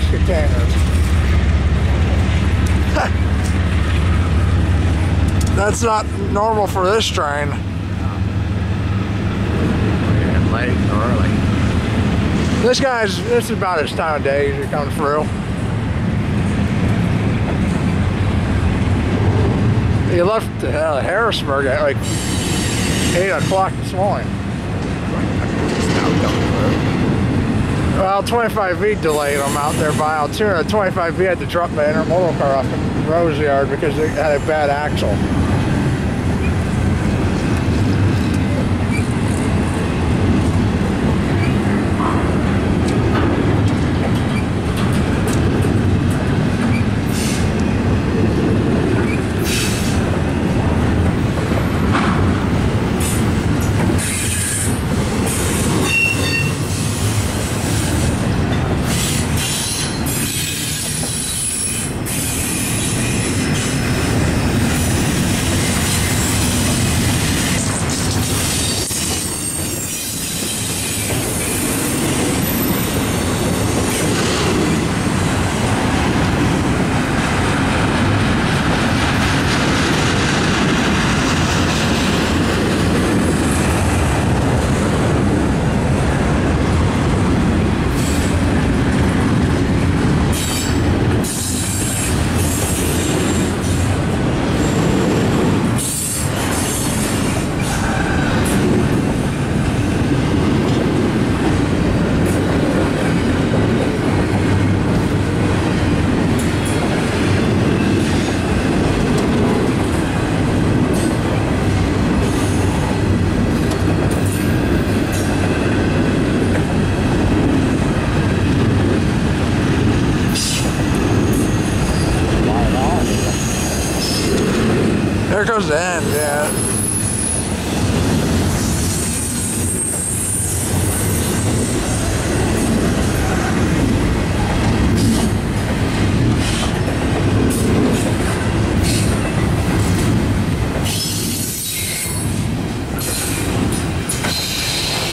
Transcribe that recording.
containers. That's not normal for this train. And late or early. This guy's, this is about his time of day as he comes through. He left uh, Harrisburg at like 8 o'clock this morning. Coming Well, 25V delayed him out there by Altoona. 25V had to drop the intermodal car off at Rose Yard because it had a bad axle. There goes the end, yeah.